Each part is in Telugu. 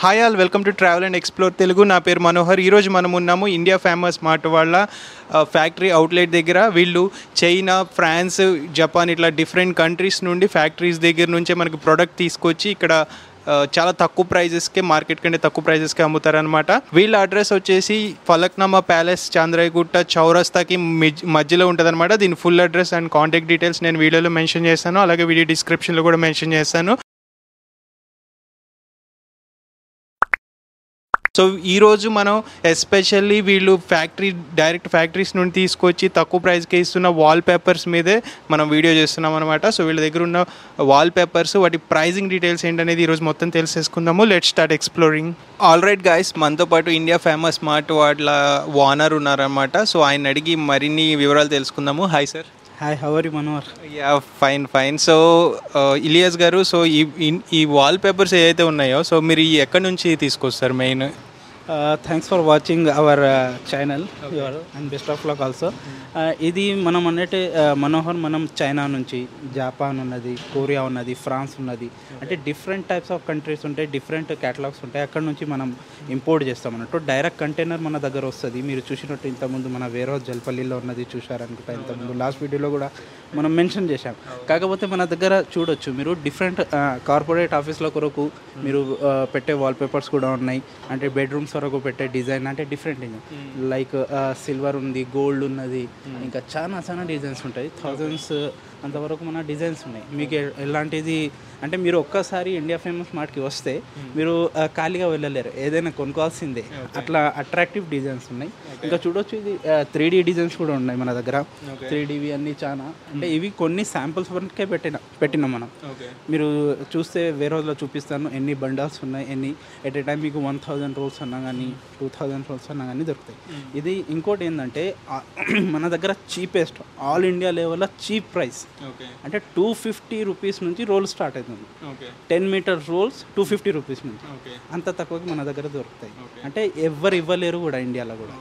Hi all welcome to travel and explore Telugu నా పేరు మనోహర్. ఈరోజు మనం ఉన్నాము ఇండియా ఫేమస్ మార్ట్ వాళ్ళ ఫ్యాక్టరీ అవుట్లెట్ దగ్గర. వీళ్ళు చైనా ఫ్రాన్స్ జపాన్ ఇట్లా డిఫరెంట్ కంట్రీస్ నుండి ఫ్యాక్టరీస్ దగ్గర నుంచే మనకి ప్రోడక్ట్ తీసుకొచ్చి ఇక్కడ చాలా తక్కువ ప్రైజెస్కి మార్కెట్ కంటే తక్కువ ప్రైజెస్కే అమ్ముతారనమాట వీళ్ళ అడ్రస్ వచ్చేసి ఫలక్నామా ప్యాలెస్ చాంద్రాయగుట్ట చౌరస్తాకి మిజ్- మధ్యలో ఉంటుందన్నమాట. దీని full address and contact details నేను వీడియోలో మెన్షన్ చేస్తాను అలాగే వీడియో డిస్క్రిప్షన్లో కూడా మెన్షన్ చేస్తాను సో ఈరోజు మనం ఎస్పెషల్లీ వీళ్ళు ఫ్యాక్టరీ డైరెక్ట్ ఫ్యాక్టరీస్ నుండి తీసుకొచ్చి తక్కువ ప్రైస్కి ఇస్తున్న వాల్ పేపర్స్ మీదే మనం వీడియో చేస్తున్నాం అనమాట సో వీళ్ళ దగ్గర ఉన్న వాల్ పేపర్స్ వాటి ప్రైజింగ్ డీటెయిల్స్ ఏంటనేది ఈరోజు మొత్తం తెలిసేసుకుందాము. Let start exploring all right guys మనతో పాటు ఇండియా ఫేమస్ స్మార్ట్ వాళ్ళ ఓనర్ ఉన్నారనమాట సో ఆయన అడిగి మరిన్ని వివరాలు తెలుసుకుందాము. Hi sir hi how are Manohar yeah fine fine so Ilyas గారు సో ఈ ఈ- ఈ వాల్ పేపర్స్ ఏవైతే ఉన్నాయో సో మీరు ఎక్కడి నుంచి తీసుకొస్తారు main thanks for watching our channel your and best of luck also ఇది మనం అన్నట్టే uh, మనోహర్ మనం చైనా నుంచి జపాన్ ఉన్నది కొరియా ఉన్నది ఫ్రాన్స్ ఉన్నది. అంటే డిఫరెంట్ టైప్స్ ఆఫ్ కంట్రీస్ ఉంటాయి డిఫరెంట్ క్యాటలాగ్స్ ఉంటాయి. అక్కడ నుంచి మనం ఇంపోర్ట్ చేస్తాం అన్నట్టు. డైరెక్ట్ కంటైనర్ మన దగ్గర వస్తుంది. మీరు చూసినట్టు ఇంతకుముందు మన వేరే జల్పల్లిలో ఉన్నది చూశారనుకుంటా ఇంతకుముందు. లాస్ట్ వీడియోలో కూడా మనం మెన్షన్ చేశాం. కాకపోతే మన దగ్గర చూడొచ్చు మీరు డిఫరెంట్ కార్పొరేట్ ఆఫీస్ల కొరకు మీరు ఆ, పెట్టే వాల్ పేపర్స్ కూడా ఉన్నాయి. అంటే బెడ్రూమ్స్ వరకు పెట్టే డిజైన్ అంటే డిఫరెంట్ లైక్ సిల్వర్ ఉంది గోల్డ్ ఉన్నది. ఇంకా చాలా చాలా డిజైన్స్ ఉంటాయి. థౌజండ్స్ అంతవరకు మన డిజైన్స్ ఉన్నాయి. మీకు ఎ- ఎలాంటిది అంటే మీరు ఒక్కసారి ఇండియా ఫేమస్ మార్ట్కి వస్తే మీరు ఆ, ఖాళీగా వెళ్ళలేరు. ఏదైనా కొనుక్కోవాల్సిందే. అట్లా అట్రాక్టివ్ డిజైన్స్ ఉన్నాయి. ఇంకా చూడొచ్చు ఇది త్రీ డీ డిజైన్స్ కూడా ఉన్నాయి మన దగ్గర. త్రీ డీవి అన్నీ చాలా అంటే ఇవి కొన్ని శాంపుల్స్ వరకే పెట్టిన పెట్టినాం మనం. మీరు చూస్తే వేరే రోజులో చూపిస్తాను. ఎన్ని బండల్స్ ఉన్నాయి ఎన్ని ఎట్ ఏ టైం మీకు వన్ థౌజండ్ రోల్స్ అన్నా కానీ టూ థౌజండ్ రోల్స్ అన్నా కానీ దొరుకుతాయి ఇది ఇంకోటి ఏంటంటే మన దగ్గర చీపెస్ట్ ఆల్ ఇండియా లెవెల్లో చీప్ ప్రైస్. అంటే టూ ఫిఫ్టీ రూపీస్ నుంచి రోల్ స్టార్ట్ అవుతుంది. Ten metre rolls two fifty rupees నుంచి. అంత తక్కువకి మన దగ్గర దొరుకుతాయి. అంటే ఎవ్వరు ఇవ్వలేరు కూడా ఇండియాలో కూడా.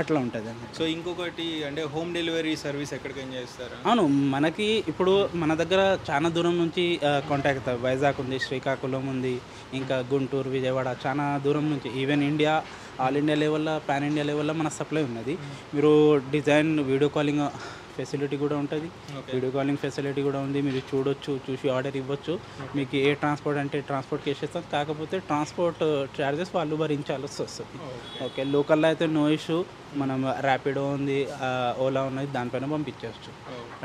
అట్లా ఉంటుంది అండి సో ఇంకొకటి అంటే హోమ్ డెలివరీ సర్వీస్ ఎక్కడికైనా చేస్తారా? అవును మనకి ఇప్పుడు మన దగ్గర చాలా దూరం నుంచి కాంటాక్ట్ వైజాగ్ ఉంది శ్రీకాకుళం ఉంది ఇంకా గుంటూరు విజయవాడ చాలా దూరం నుంచి. ఈవెన్ ఇండియా ఆల్ ఇండియా లెవెల్లో పాన్ ఇండియా లెవెల్లో మన సప్లై ఉన్నది. మీరు డిజైన్ వీడియో కాలింగ్ ఫెసిలిటీ కూడా ఉంటుంది. వీడియో కాలింగ్ ఫెసిలిటీ కూడా ఉంది. మీరు చూడొచ్చు చూసి ఆర్డర్ ఇవ్వచ్చు. మీకు ఏ ట్రాన్స్పోర్ట్ అంటే ట్రాన్స్పోర్ట్కి వేసేస్తాం కాకపోతే ట్రాన్స్పోర్ట్ ఛార్జెస్ వాళ్ళు భరించాల్సి వస్తుంది. ఓకే. లోకల్లో అయితే నో ఇష్యూ మనం ర్యాపిడో ఉంది ఓలా ఉన్నది దానిపైన పంపించవచ్చు.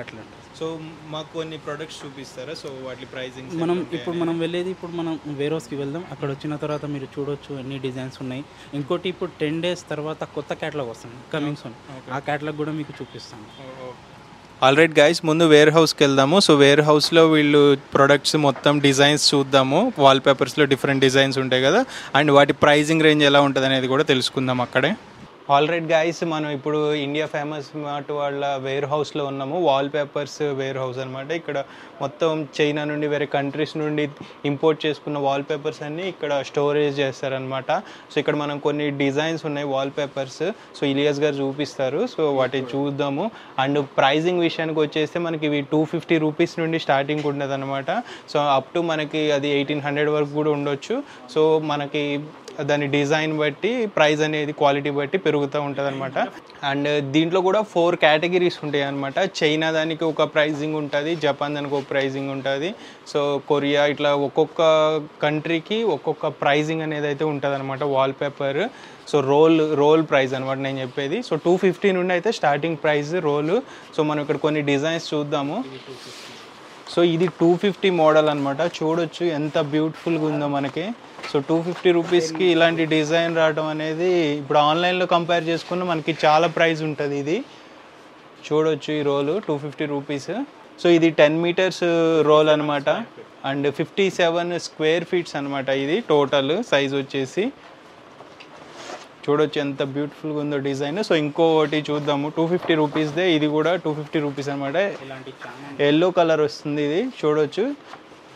అట్లా. సో మాకు కొన్ని ప్రొడక్ట్స్ చూపిస్తారా? సో వాటి ప్రైజింగ్ మనం ఇప్పుడు మనం వెళ్ళేది ఇప్పుడు మనం వేరోస్కి వెళ్దాం. అక్కడ వచ్చిన తర్వాత మీరు చూడొచ్చు ఎన్ని డిజైన్స్ ఉన్నాయి. ఇంకోటి ఇప్పుడు టెన్ డేస్ తర్వాత కొత్త క్యాటలాగ్ వస్తుంది కమింగ్ సోన్ ఆ క్యాటలాగ్ కూడా మీకు చూపిస్తాను. ఆల్రైట్ గైస్ ముందు వేర్ హౌస్కి వెళ్దాము. సో వేర్ హౌస్లో వీళ్ళు ప్రొడక్ట్స్ మొత్తం డిజైన్స్ చూద్దాము. వాల్ పేపర్స్లో డిఫరెంట్ డిజైన్స్ ఉంటాయి కదా. అండ్ వాటి ప్రైజింగ్ రేంజ్ ఎలా ఉంటుంది అనేది కూడా తెలుసుకుందాం అక్కడే. ఆల్రైట్ గైస్ మనం ఇప్పుడు ఇండియా ఫేమస్ మార్ట్ వాళ్ళ వేర్ హౌస్లో ఉన్నాము. వాల్ పేపర్స్ వేర్ హౌస్ అనమాట ఇక్కడ మొత్తం చైనా నుండి వేరే కంట్రీస్ నుండి ఇంపోర్ట్ చేసుకున్న వాల్ పేపర్స్ అన్ని ఇక్కడ స్టోరేజ్ చేస్తారనమాట సో ఇక్కడ మనం కొన్ని డిజైన్స్ ఉన్నాయి వాల్ పేపర్స్ సో ఇలియాస్ గారు చూపిస్తారు. సో వాటిని చూద్దాము. అండ్ ప్రైజింగ్ విషయానికి వచ్చేస్తే మనకి ఇవి టూ ఫిఫ్టీ రూపీస్ నుండి స్టార్టింగ్ ఉండదు అనమాట సో అప్ టు మనకి అది ఎయిటీన్ హండ్రెడ్ వరకు కూడా ఉండొచ్చు. సో మనకి దాని డిజైన్ బట్టి ప్రైస్ అనేది క్వాలిటీ బట్టి పెరుగుతూ ఉంటుంది అనమాట అండ్ దీంట్లో కూడా ఫోర్ కేటగిరీస్ ఉంటాయి అనమాట చైనా దానికి ఒక ప్రైజింగ్ ఉంటుంది జపాన్ దానికి ఒక ప్రైజింగ్ ఉంటుంది. సో కొరియా ఇట్లా ఒక్కొక్క కంట్రీకి ఒక్కొక్క ప్రైజింగ్ అనేది అయితే ఉంటుంది అనమాట wall paper so roll roll price అనమాట నేను చెప్పేది. సో టూ ఫిఫ్టీ నుండి అయితే స్టార్టింగ్ ప్రైస్ రోల్. సో మనం ఇక్కడ కొన్ని డిజైన్స్ చూద్దాము. సో ఇది టూ ఫిఫ్టీ మోడల్ అనమాట చూడొచ్చు ఎంత బ్యూటిఫుల్గా ఉందో మనకి. సో టూ ఫిఫ్టీ రూపీస్కి ఇలాంటి డిజైన్ రావడం అనేది ఇప్పుడు ఆన్లైన్లో కంపేర్ చేసుకున్న మనకి చాలా ప్రైస్ ఉంటుంది ఇది. చూడొచ్చు ఈ roll two fifty rupees so ఇది టెన్ మీటర్స్ రోల్ అనమాట and fifty seven square feets అనమాట ఇది టోటల్ సైజ్ వచ్చేసి. చూడొచ్చు ఎంత బ్యూటిఫుల్గా ఉందో డిజైన్ సో ఇంకోటి చూద్దాము. టూ ఫిఫ్టీ రూపీస్దే ఇది కూడా టూ ఫిఫ్టీ రూపీస్ అనమాట ఎల్లో కలర్ వస్తుంది ఇది. చూడొచ్చు.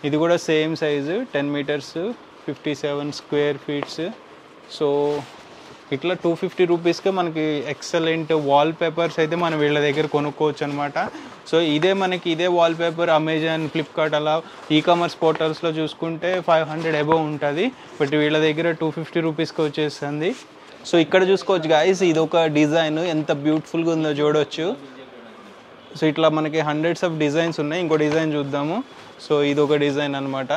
ఇది కూడా same size ten metres fifty seven square feets so ఇట్లా టూ ఫిఫ్టీ రూపీస్కే మనకి ఎక్సలెంట్ వాల్ పేపర్స్ అయితే మనం వీళ్ళ దగ్గర కొనుక్కోవచ్చు అనమాట సో ఇదే మనకి ఇదే వాల్పేపర్ అమెజాన్ ఫ్లిప్కార్ట్ అలా ఈ కామర్స్ పోర్టల్స్లో చూసుకుంటే ఫైవ్ హండ్రెడ్ అబోవ్ ఉంటుంది. బట్ వీళ్ళ దగ్గర టూ ఫిఫ్టీ రూపీస్కి వచ్చేస్తుంది. సో ఇక్కడ చూసుకోవచ్చు గాయస్ ఇది ఒక డిజైన్ ఎంత బ్యూటిఫుల్గా ఉందో చూడొచ్చు. సో ఇట్లా మనకి హండ్రెడ్స్ ఆఫ్ డిజైన్స్ ఉన్నాయి. ఇంకో డిజైన్ చూద్దాము. సో ఇది ఒక డిజైన్ అనమాట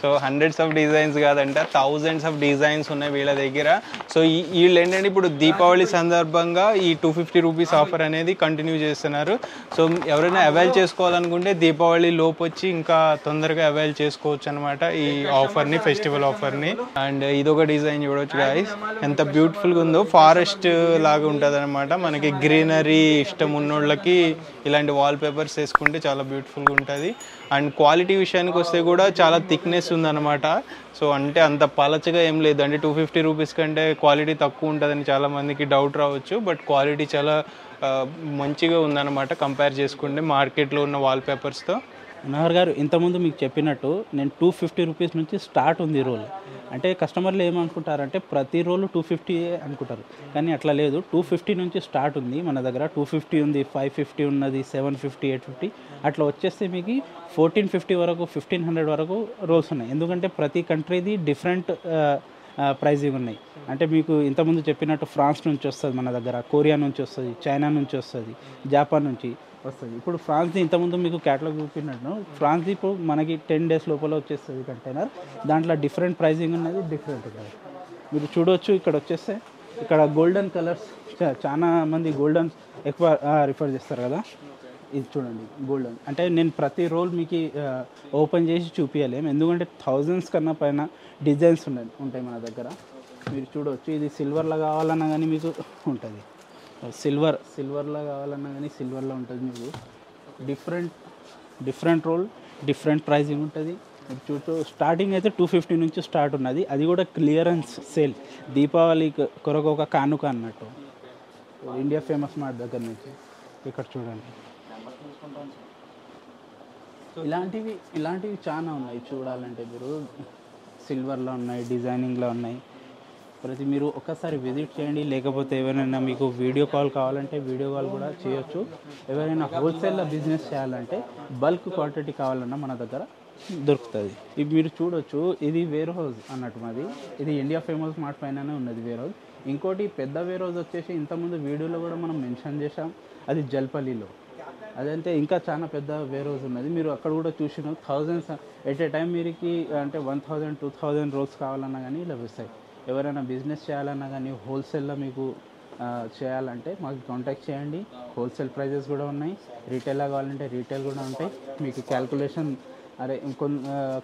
సో హండ్రెడ్స్ ఆఫ్ డిజైన్స్ కాదంట థౌజండ్స్ ఆఫ్ డిజైన్స్ ఉన్నాయి వీళ్ళ దగ్గర. సో వీళ్ళు ఏంటంటే ఇప్పుడు దీపావళి సందర్భంగా ఈ టూ ఫిఫ్టీ రూపీస్ ఆఫర్ అనేది కంటిన్యూ చేస్తున్నారు. సో ఎవరైనా అవైల్ చేసుకోవాలనుకుంటే దీపావళి లోపు వచ్చి ఇంకా తొందరగా అవైల్ చేసుకోవచ్చు అనమాట ఈ ఆఫర్ని ఫెస్టివల్ ఆఫర్ని అండ్ ఇదొక డిజైన్ చూడవచ్చు గాయస్ ఎంత బ్యూటిఫుల్గా ఉందో ఫారెస్ట్ లాగా ఉంటుంది అనమాట మనకి గ్రీనరీ ఇష్టం ఉన్నోళ్ళకి ఇలాంటి వాల్ పేపర్స్ వేసుకుంటే చాలా బ్యూటిఫుల్గా ఉంటుంది. అండ్ క్వాలిటీ విషయానికి వస్తే కూడా చాలా థిక్నెస్ ఉందన్నమాట. సో అంటే అంత పలచగా ఏం లేదు అంటే టూ ఫిఫ్టీ రూపీస్ కంటే క్వాలిటీ తక్కువ ఉంటుందని చాలా మందికి డౌట్ రావచ్చు. బట్ క్వాలిటీ చాలా మంచిగా ఉందన్నమాట. కంపేర్ చేసుకుంటే మార్కెట్లో ఉన్న వాల్ పేపర్స్తో మనోహర్ గారు ఇంతకుముందు మీకు చెప్పినట్టు నేను టూ ఫిఫ్టీ రూపీస్ నుంచి స్టార్ట్ ఉంది రోల్. అంటే కస్టమర్లు ఏమనుకుంటారంటే ప్రతి రోలు టూ ఫిఫ్టీ అనుకుంటారు. కానీ అట్లా లేదు. టూ ఫిఫ్టీ నుంచి స్టార్ట్ ఉంది. మన దగ్గర టూ ఫిఫ్టీ ఉంది ఫైవ్ ఫిఫ్టీ ఉన్నది సెవెన్ ఫిఫ్టీ ఎయిట్ ఫిఫ్టీ. అట్లా వచ్చేస్తే మీకు ఫోర్టీన్ ఫిఫ్టీ వరకు ఫిఫ్టీన్ హండ్రెడ్ వరకు రోల్స్ ఉన్నాయి. ఎందుకంటే ప్రతి కంట్రీది డిఫరెంట్ ప్రైజింగ్ ఉన్నాయి. అంటే మీకు ఇంతకుముందు చెప్పినట్టు ఫ్రాన్స్ నుంచి వస్తుంది మన దగ్గర కొరియా నుంచి వస్తుంది చైనా నుంచి వస్తుంది జపాన్ నుంచి. వస్తుంది. ఇప్పుడు ఫ్రాన్స్ది ఇంతకుముందు మీకు క్యాటలాగ్ చూపినట్టు ఫ్రాన్స్ది ఇప్పుడు మనకి టెన్ డేస్ లోపల వచ్చేస్తుంది కంటైనర్ దాంట్లో డిఫరెంట్ ప్రైజింగ్ ఉన్నది డిఫరెంట్ ఉంటుంది మీరు చూడవచ్చు ఇక్కడ వచ్చేస్తే ఇక్కడ గోల్డెన్ కలర్స్ చాలా మంది గోల్డెన్ ఎక్కువ రిఫర్ చేస్తారు కదా. ఇది చూడండి గోల్డెన్ అంటే నేను ప్రతి రోల్ మీకు ఓపెన్ చేసి చూపించలేము ఎందుకంటే థౌజండ్స్ కన్నా పైన డిజైన్స్ ఉన్నాయి ఉంటాయి మన దగ్గర. మీరు చూడవచ్చు ఇది సిల్వర్లో కావాలన్నా కానీ మీకు ఉంటుంది. సిల్వర్ సిల్వర్లో కావాలన్నా కానీ సిల్వర్లో ఉంటుంది మీకు. Different different roll different pricing ఉంటుంది. మీరు చూస్తూ స్టార్టింగ్ అయితే టూ ఫిఫ్టీ నుంచి స్టార్ట్ ఉన్నది. అది కూడా క్లియరెన్స్ సేల్ దీపావళి కొరకు ఒక కానుక అన్నట్టు. ఇండియా ఫేమస్ మార్ట్ దగ్గర నుంచి. ఇక్కడ చూడండి. ఇలాంటివి ఇలాంటివి చాలా ఉన్నాయి చూడాలంటే మీరు. సిల్వర్లో ఉన్నాయి డిజైనింగ్లో ఉన్నాయి. ప్రతి మీరు ఒకసారి విజిట్ చేయండి. లేకపోతే ఎవరైనా మీకు వీడియో కాల్ కావాలంటే వీడియో కాల్ కూడా చేయొచ్చు. ఎవరైనా హోల్సేల్లో బిజినెస్ చేయాలంటే బల్క్ క్వాంటిటీ కావాలన్నా మన దగ్గర దొరుకుతుంది. ఇది మీరు చూడొచ్చు. ఇది వేర్ హౌస్ అన్నట్టు మాది. ఇది ఇండియా ఫేమస్ మార్ట్ పైననే ఉన్నది వేర్ హౌస్ ఇంకోటి పెద్ద వేర్ హౌస్ వచ్చేసి ఇంతకుముందు వీడియోలో కూడా మనం మెన్షన్ చేసాం అది జల్పల్లిలో. అదంటే ఇంకా చాలా పెద్ద వేర్ హౌస్ ఉన్నది. మీరు అక్కడ కూడా చూసిన థౌజండ్స్ ఎట్ ఏ టైం మీరుకి అంటే one thousand two thousand rolls కావాలన్నా కానీ లభిస్తాయి ఎవరైనా బిజినెస్ చేయాలన్నా కానీ హోల్సేల్లో మీకు చేయాలంటే మాకు కాంటాక్ట్ చేయండి. హోల్సేల్ ప్రైజెస్ కూడా ఉన్నాయి. రీటైల్లో కావాలంటే రీటైల్ కూడా ఉంటాయి. మీకు క్యాల్కులేషన్ అరే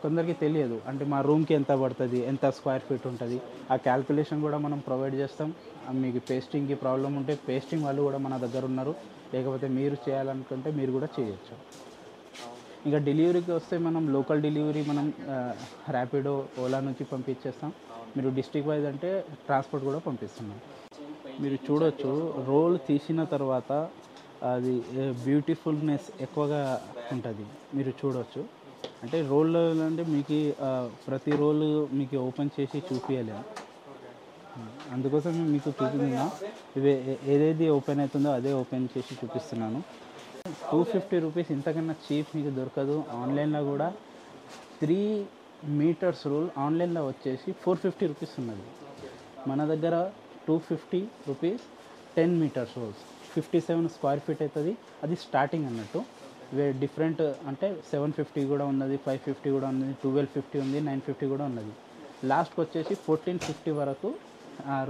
కొందరికి తెలియదు. అంటే మా రూమ్కి ఎంత పడుతుంది ఎంత స్క్వేర్ ఫీట్ ఉంటుంది. ఆ క్యాల్కులేషన్ కూడా మనం ప్రొవైడ్ చేస్తాం. మీకు పేస్టింగ్కి ప్రాబ్లం ఉంటే పేస్టింగ్ వాళ్ళు కూడా మన దగ్గర ఉన్నారు. లేకపోతే మీరు చేయాలనుకుంటే మీరు కూడా చేయొచ్చు. ఇంకా డెలివరీకి వస్తే మనం లోకల్ డెలివరీ మనం ర్యాపిడో ఓలా నుంచి పంపించేస్తాం. మీరు డిస్ట్రిక్ట్ వైజ్ అంటే ట్రాన్స్పోర్ట్ కూడా పంపిస్తున్నాం. మీరు చూడొచ్చు రోల్ తీసిన తర్వాత అది బ్యూటిఫుల్నెస్ ఎక్కువగా ఉంటుంది. మీరు చూడొచ్చు. అంటే రోల్ అంటే మీకు ప్రతి రోల్ మీకు ఓపెన్ చేసి చూపించలేము అందుకోసం మీకు చూపించిన ఇవి ఏదేది ఓపెన్ అవుతుందో అదే ఓపెన్ చేసి చూపిస్తున్నాను. టూ ఫిఫ్టీ రూపీస్ ఇంతకన్నా చీప్ మీకు దొరకదు. ఆన్లైన్లో కూడా త్రీ మీటర్స్ రూల్ ఆన్లైన్లో వచ్చేసి ఫోర్ ఫిఫ్టీ రూపీస్ ఉన్నది. మన దగ్గర two fifty rupees ten metres rolls. Fifty seven square feet అవుతుంది. అది స్టార్టింగ్ అన్నట్టు. వే డిఫరెంట్ అంటే సెవెన్ ఫిఫ్టీ కూడా ఉన్నది ఫైవ్ ఫిఫ్టీ కూడా ఉన్నది ట్వెల్వ్ ఫిఫ్టీ ఉంది నైన్ ఫిఫ్టీ కూడా ఉన్నది. లాస్ట్కి వచ్చేసి ఫోర్టీన్ ఫిఫ్టీ వరకు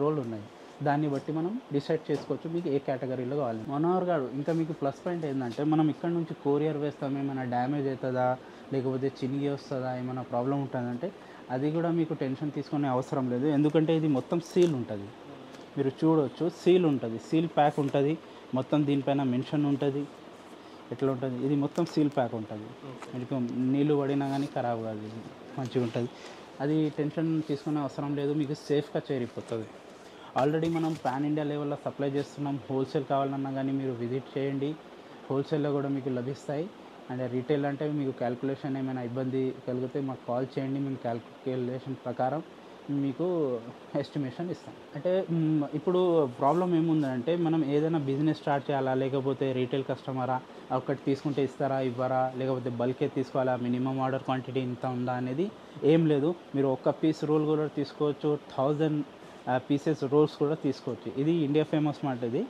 రోల్ ఉన్నాయి దాన్ని బట్టి మనం డిసైడ్ చేసుకోవచ్చు మీకు ఏ కేటగిరీలో కావాలి. మనోహర్ గారు ఇంకా మీకు ప్లస్ పాయింట్ ఏంటంటే మనం ఇక్కడ నుంచి కొరియర్ వేస్తాం ఏమైనా డ్యామేజ్ అవుతుందా? లేకపోతే చినిగి వస్తుందా ఏమైనా ప్రాబ్లం ఉంటుందంటే అది కూడా మీకు టెన్షన్ తీసుకునే అవసరం లేదు. ఎందుకంటే ఇది మొత్తం సీల్ ఉంటుంది. మీరు చూడవచ్చు సీల్ ఉంటుంది. సీల్ ప్యాక్ ఉంటుంది. మొత్తం దీనిపైన మెన్షన్ ఉంటుంది. ఎట్లా ఉంటుంది? ఇది మొత్తం సీల్ ప్యాక్ ఉంటుంది. మీకు నీళ్ళు పడినా కానీ ఖరాబ్ కాదు. ఇది మంచిగా ఉంటుంది. అది టెన్షన్ తీసుకునే అవసరం లేదు. మీకు సేఫ్గా చేరిపోతుంది. ఆల్రెడీ మనం పాన్ ఇండియా లెవెల్లో సప్లై చేస్తున్నాం. హోల్సేల్ కావాలన్నా కానీ మీరు విజిట్ చేయండి. హోల్సేల్లో కూడా మీకు లభిస్తాయి. అండ్ రీటైల్ అంటే మీకు క్యాల్కులేషన్ ఏమైనా ఇబ్బంది కలిగితే మాకు కాల్ చేయండి మేము క్యాల్కులేషన్ ప్రకారం మీకు ఎస్టిమేషన్ ఇస్తాం. అంటే ఇప్పుడు ప్రాబ్లం ఏముందంటే మనం ఏదైనా బిజినెస్ స్టార్ట్ చేయాలా లేకపోతే రీటైల్ కస్టమరా ఒకటి తీసుకుంటే ఇస్తారా ఇవ్వరా లేకపోతే బల్కే తీసుకోవాలా మినిమం ఆర్డర్ క్వాంటిటీ ఇంత ఉందా అనేది ఏం లేదు. మీరు ఒక్క పీస్ రోల్ కూడా తీసుకోవచ్చు థౌజండ్ పీసెస్ రోల్స్ కూడా తీసుకోవచ్చు. ఇది ఇండియా ఫేమస్ మాట ఇది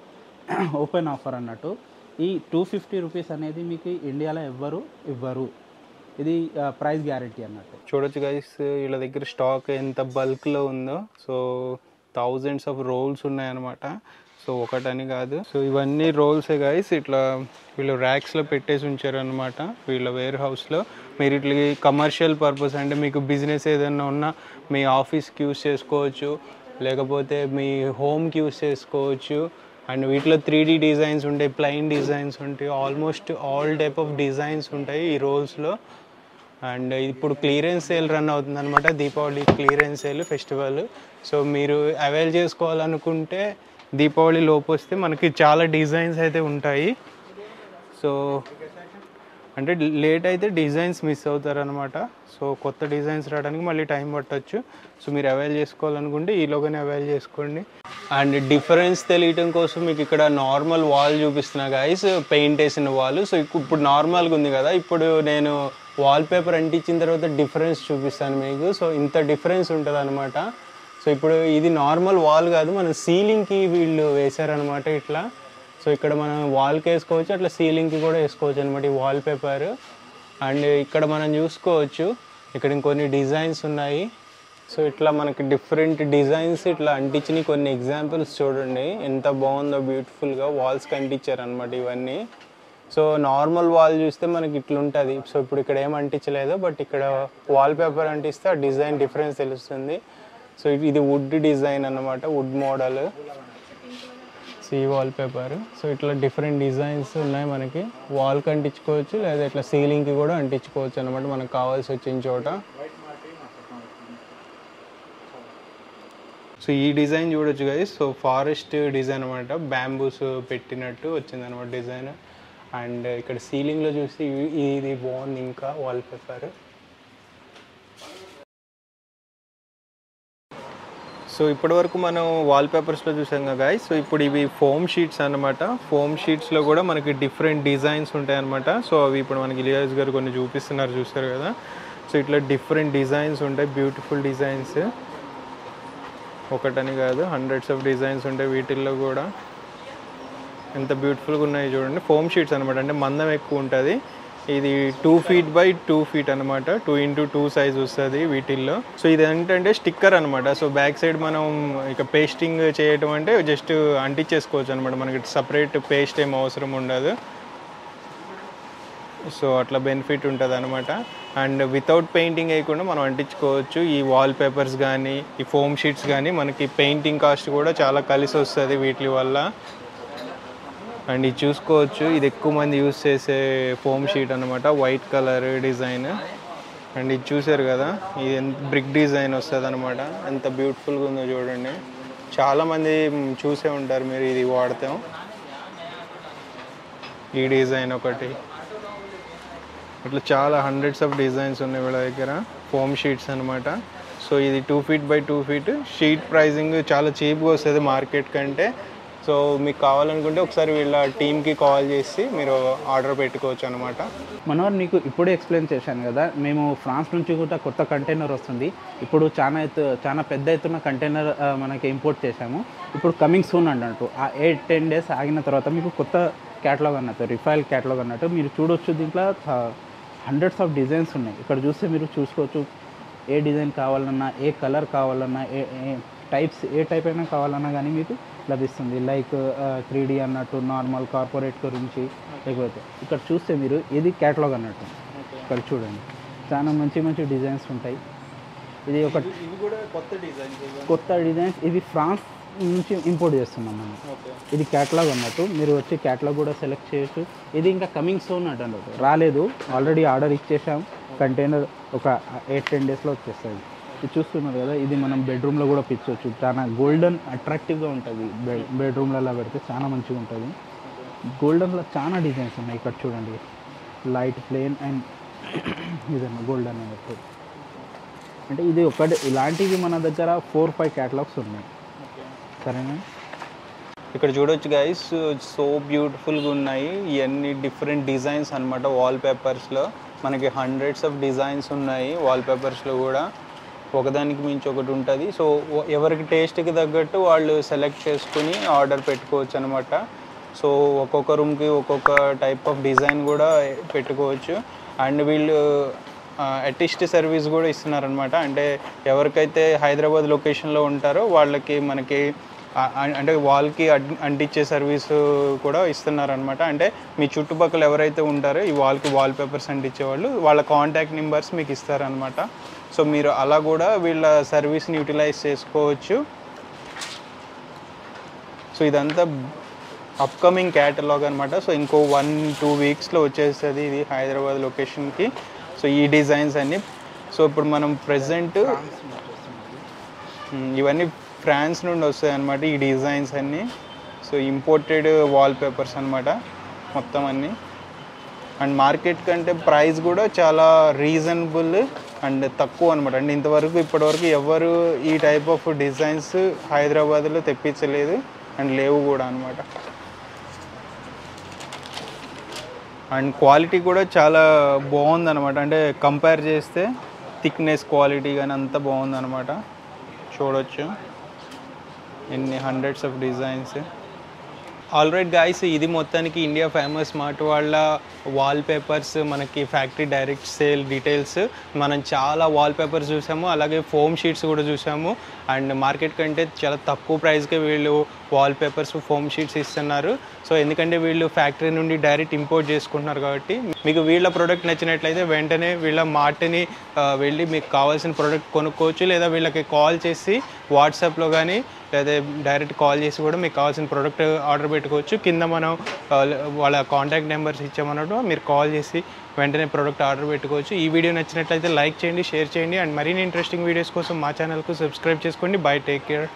ఓపెన్ ఆఫర్ అన్నట్టు. ఈ టూ ఫిఫ్టీ రూపీస్ అనేది మీకు ఇండియాలో ఎవ్వరు ఇవ్వరు. ఇది ప్రైస్ గ్యారంటీ అన్నట్టు. చూడొచ్చు గైస్ వీళ్ళ దగ్గర స్టాక్ ఎంత బల్క్లో ఉందో. సో థౌజండ్స్ ఆఫ్ రోల్స్ ఉన్నాయన్నమాట. సో ఒకటని కాదు. సో ఇవన్నీ రోల్సే గైస్ ఇట్లా వీళ్ళు ర్యాక్స్లో పెట్టేసి ఉంచారనమాట వీళ్ళ వేర్ హౌస్లో మీరు ఇట్లా కమర్షియల్ పర్పస్ అంటే మీకు బిజినెస్ ఏదైనా ఉన్నా మీ ఆఫీస్కి యూస్ చేసుకోవచ్చు. లేకపోతే మీ హోమ్కి యూస్ చేసుకోవచ్చు. అండ్ వీటిలో త్రీ డీ డిజైన్స్ ఉంటాయి ప్లెయిన్ డిజైన్స్ ఉంటాయి almost all type of designs ఉంటాయి ఈ రోల్స్లో అండ్ ఇప్పుడు క్లియరెన్స్ సేల్ రన్ అవుతుంది అనమాట Deepavali clearance sale festival so మీరు అవైల్ చేసుకోవాలనుకుంటే దీపావళి లోపు వస్తే మనకి చాలా డిజైన్స్ అయితే ఉంటాయి. సో అంటే లేట్ అయితే డిజైన్స్ మిస్ అవుతారనమాట సో కొత్త డిజైన్స్ రావడానికి మళ్ళీ టైం పట్టచ్చు. సో మీరు అవైల్ చేసుకోవాలనుకుంటే ఈలోగానే అవైల్ చేసుకోండి. అండ్ డిఫరెన్స్ తెలియటం కోసం మీకు ఇక్కడ నార్మల్ వాల్ చూపిస్తున్నా గాయస్ పెయింట్ వేసిన వాల్ సో ఇప్పుడు నార్మల్గా ఉంది కదా. ఇప్పుడు నేను వాల్ పేపర్ అంటించిన తర్వాత డిఫరెన్స్ చూపిస్తాను మీకు. సో ఇంత డిఫరెన్స్ ఉంటుంది అనమాట సో ఇప్పుడు ఇది నార్మల్ వాల్ కాదు. మన సీలింగ్కి వీళ్ళు వేశారనమాట ఇట్లా. సో ఇక్కడ మనం వాల్కి వేసుకోవచ్చు అట్లా సీలింగ్కి కూడా వేసుకోవచ్చు అనమాట ఈ వాల్ పేపర్ అండ్ ఇక్కడ మనం చూసుకోవచ్చు ఇక్కడ ఇంకొన్ని డిజైన్స్ ఉన్నాయి. సో ఇట్లా మనకి డిఫరెంట్ డిజైన్స్ ఇట్లా అంటించిన కొన్ని ఎగ్జాంపుల్స్ చూడండి. ఎంత బాగుందో బ్యూటిఫుల్గా వాల్స్కి అంటించారు అనమాట ఇవన్నీ. సో నార్మల్ వాల్ చూస్తే మనకి ఇట్లుంటుంది. సో ఇప్పుడు ఇక్కడ ఏం అంటించలేదు బట్ ఇక్కడ వాల్ పేపర్ అంటిస్తే ఆ డిజైన్ డిఫరెన్స్ తెలుస్తుంది. సో ఇది వుడ్ డిజైన్ అన్నమాట wood model see wall paper so ఇట్లా డిఫరెంట్ డిజైన్స్ ఉన్నాయి మనకి. వాల్కి అంటించుకోవచ్చు లేదా ఇట్లా సీలింగ్కి కూడా అంటించుకోవచ్చు అనమాట మనకు కావాల్సి వచ్చిన చోట. సో ఈ డిజైన్ చూడొచ్చు కదా సో ఫారెస్ట్ డిజైన్ అనమాట బ్యాంబూస్ పెట్టినట్టు వచ్చింది అనమాట డిజైన్ అండ్ ఇక్కడ సీలింగ్లో చూసి ఇది బాగుంది ఇంకా వాల్ పేపర్ సో ఇప్పటి వరకు మనం వాల్ పేపర్స్లో చూసాం కదా గాయ్ సో ఇప్పుడు ఇవి ఫోమ్ షీట్స్ అనమాట ఫోమ్ షీట్స్లో కూడా మనకి డిఫరెంట్ డిజైన్స్ ఉంటాయన్నమాట. సో అవి ఇప్పుడు మనకి ఇలియాస్ గారు కొన్ని చూపిస్తున్నారు చూస్తారు కదా? సో ఇట్లా డిఫరెంట్ డిజైన్స్ ఉంటాయి బ్యూటిఫుల్ డిజైన్స్ ఒకటని కాదు హండ్రెడ్స్ ఆఫ్ డిజైన్స్ ఉంటాయి వీటిల్లో కూడా. ఎంత బ్యూటిఫుల్గా ఉన్నాయి చూడండి. ఫోమ్ షీట్స్ అనమాట అంటే మందం ఎక్కువ ఉంటుంది. ఇది two feet by two feet అనమాట టూ ఇంటూ టూ సైజ్ వస్తుంది వీటిల్లో. సో ఇది ఏంటంటే స్టిక్కర్ అనమాట సో బ్యాక్ సైడ్ మనం ఇక పేస్టింగ్ చేయటం అంటే జస్ట్ అంటించేసుకోవచ్చు అనమాట మనకి సపరేట్ పేస్ట్ ఏం అవసరం ఉండదు. సో అట్లా బెనిఫిట్ ఉంటుంది అనమాట అండ్ వితౌట్ పెయింటింగ్ వేయకుండా మనం అంటించుకోవచ్చు. ఈ వాల్ పేపర్స్ కానీ ఈ ఫోమ్ షీట్స్ కానీ మనకి పెయింటింగ్ కాస్ట్ కూడా చాలా కలిసి వస్తుంది వీటి వల్ల. అండ్ ఇది చూసుకోవచ్చు. ఇది ఎక్కువ మంది యూస్ చేసే ఫోమ్ షీట్ అనమాట వైట్ కలర్ డిజైన్ అండ్ ఇది చూసారు కదా? ఇది ఎంత బ్రిక్ డిజైన్ వస్తుంది అనమాట ఎంత బ్యూటిఫుల్గా ఉందో చూడండి. చాలామంది చూసే ఉంటారు మీరు ఇది వాడతాం. ఈ డిజైన్ ఒకటి. ఇట్లా చాలా హండ్రెడ్స్ ఆఫ్ డిజైన్స్ ఉన్నాయి వీళ్ళ దగ్గర. ఫోమ్ షీట్స్ అనమాట సో ఇది two feet by two feet sheet pricing చాలా చీప్గా వస్తుంది మార్కెట్ కంటే. సో మీకు కావాలనుకుంటే ఒకసారి వీళ్ళ టీమ్కి కాల్ చేసి మీరు ఆర్డర్ పెట్టుకోవచ్చు అనమాట మనోహర్ నీకు ఇప్పుడే ఎక్స్ప్లెయిన్ చేశాను కదా మేము ఫ్రాన్స్ నుంచి కూడా కొత్త కంటైనర్ వస్తుంది. ఇప్పుడు చాలా ఎత్తు చాలా పెద్ద ఎత్తున కంటైనర్ మనకి ఇంపోర్ట్ చేశాము. ఇప్పుడు కమింగ్ సూన్ అన్నట్టు. ఆ ఎయిట్ టెన్ డేస్ ఆగిన తర్వాత మీకు కొత్త క్యాటలాగ్ అన్నట్టు రిఫైల్ క్యాటలాగ్ అన్నట్టు మీరు చూడొచ్చు దీంట్లో. హండ్రెడ్స్ ఆఫ్ డిజైన్స్ ఉన్నాయి. ఇక్కడ చూస్తే మీరు చూసుకోవచ్చు ఏ డిజైన్ కావాలన్నా ఏ కలర్ కావాలన్నా ఏ ఏ టైప్స్ ఏ టైప్ అయినా కావాలన్నా కానీ మీకు లభిస్తుంది. లైక్ త్రీ డీ అన్నట్టు నార్మల్ కార్పొరేట్ గురించి లేకపోతే ఇక్కడ చూస్తే మీరు ఇది క్యాటలాగ్ అన్నట్టు. ఇక్కడ చూడండి. చాలా మంచి మంచి డిజైన్స్ ఉంటాయి. ఇది ఒక కొత్త డిజైన్స్ కొత్త డిజైన్స్. ఇది ఫ్రాన్స్ నుంచి ఇంపోర్ట్ చేస్తున్నాం మనం. ఇది క్యాటలాగ్ అన్నట్టు. మీరు వచ్చి క్యాటలాగ్ కూడా సెలెక్ట్ చేయొచ్చు. ఇది ఇంకా కమింగ్ సోన్ అన్నట్టు రాలేదు. ఆల్రెడీ ఆర్డర్ ఇచ్చేసాం. కంటైనర్ ఒక ఎయిట్ టెన్ డేస్లో వచ్చేస్తుంది. చూస్తున్నారు కదా ఇది మనం బెడ్రూమ్లో కూడా పిచ్చవచ్చు చాలా గోల్డెన్ అట్రాక్టివ్గా ఉంటుంది. బెడ్ బెడ్రూమ్లలో పెడితే చాలా మంచిగా ఉంటుంది. గోల్డెన్లో చాలా డిజైన్స్ ఉన్నాయి ఇక్కడ చూడండి. లైట్ ప్లేన్ అండ్ ఇదన్న గోల్డెన్ అన్నట్టు. అంటే ఇది ఒకటి ఇలాంటివి మన దగ్గర ఫోర్ ఫైవ్ క్యాటలాగ్స్ ఉన్నాయి. సరేనా? ఇక్కడ చూడొచ్చు గైస్ సో బ్యూటిఫుల్గా ఉన్నాయి. ఇవన్నీ డిఫరెంట్ డిజైన్స్ అనమాట వాల్ పేపర్స్లో మనకి హండ్రెడ్స్ ఆఫ్ డిజైన్స్ ఉన్నాయి. వాల్ పేపర్స్లో కూడా ఒకదానికి మించి ఒకటి ఉంటుంది. సో ఎవరికి టేస్ట్కి తగ్గట్టు వాళ్ళు సెలెక్ట్ చేసుకుని ఆర్డర్ పెట్టుకోవచ్చు అనమాట సో ఒక్కొక్క రూమ్కి ఒక్కొక్క టైప్ ఆఫ్ డిజైన్ కూడా పెట్టుకోవచ్చు. అండ్ వీళ్ళు అటిస్ట్ సర్వీస్ కూడా ఇస్తున్నారనమాట. అంటే ఎవరికైతే హైదరాబాద్ లొకేషన్లో ఉంటారో వాళ్ళకి మనకి అంటే వాల్కి అడ్- అంటించే సర్వీస్ కూడా ఇస్తున్నారనమాట అంటే మీ చుట్టుపక్కల ఎవరైతే ఉంటారో ఈ వాల్కి వాల్ పేపర్స్ అంటించే వాళ్ళు వాళ్ళ కాంటాక్ట్ నెంబర్స్ మీకు ఇస్తారనమాట సో మీరు అలా కూడా వీళ్ళ సర్వీస్ని యూటిలైజ్ చేసుకోవచ్చు. సో ఇదంతా అప్కమింగ్ క్యాటలాగ్ అనమాట సో ఇంకో వన్ టూ వీక్స్లో వచ్చేస్తుంది ఇది హైదరాబాద్ లొకేషన్కి సో ఈ డిజైన్స్ అన్ని. సో ఇప్పుడు మనం ప్రజెంట్ ఇవన్నీ ఫ్రాన్స్ నుండి వస్తాయి అనమాట ఈ డిజైన్స్ అన్నీ. సో ఇంపోర్టెడ్ వాల్ పేపర్స్ అనమాట మొత్తం అన్నీ. అండ్ మార్కెట్ కంటే ప్రైస్ కూడా చాలా రీజనబుల్ అండ్ తక్కువ అనమాట అండ్ ఇంతవరకు ఇప్పటివరకు ఎవరు ఈ టైప్ ఆఫ్ డిజైన్స్ హైదరాబాద్లో తెప్పించలేదు అండ్ లేవు కూడా అనమాట అండ్ క్వాలిటీ కూడా చాలా బాగుందనమాట అంటే కంపేర్ చేస్తే థిక్నెస్ క్వాలిటీ కానీ అంతా బాగుందనమాట చూడొచ్చు. ఎన్ని hundreds of designs alright guys ఇది మొత్తానికి ఇండియా ఫేమస్ స్మార్ట్ వాళ్ళ వాల్ పేపర్స్ మనకి ఫ్యాక్టరీ డైరెక్ట్ సేల్ డీటెయిల్స్ మనం చాలా వాల్ పేపర్స్ చూసాము అలాగే ఫోమ్ షీట్స్ కూడా చూసాము. అండ్ మార్కెట్ కంటే చాలా తక్కువ ప్రైస్కే వీళ్ళు వాల్ పేపర్స్ ఫోమ్ షీట్స్ ఇస్తున్నారు. సో ఎందుకంటే వీళ్ళు ఫ్యాక్టరీ నుండి డైరెక్ట్ ఇంపోర్ట్ చేసుకుంటున్నారు కాబట్టి మీకు వీళ్ళ ప్రోడక్ట్ నచ్చినట్లయితే వెంటనే వీళ్ళ మార్ట్ని వెళ్ళి మీకు కావాల్సిన ప్రోడక్ట్ కొనుక్కోవచ్చు లేదా వీళ్ళకి కాల్ చేసి వాట్సాప్లో కానీ లేదా డైరెక్ట్ కాల్ చేసి కూడా మీకు కావాల్సిన ప్రోడక్ట్ ఆర్డర్ పెట్టుకోవచ్చు. కింద మనం వాళ్ళ కాంటాక్ట్ నెంబర్స్ ఇచ్చామన్నట్టు మీరు కాల్ చేసి వెంటనే ప్రోడక్ట్ ఆర్డర్ పెట్టుకోవచ్చు. ఈ వీడియో నచ్చినట్లయితే లైక్ చేయండి షేర్ చేయండి అండ్ మరిన్ని ఇంట్రెస్టింగ్ వీడియోస్ కోసం మా ఛానల్కు సబ్స్క్రైబ్ చేసుకోండి. Bye take care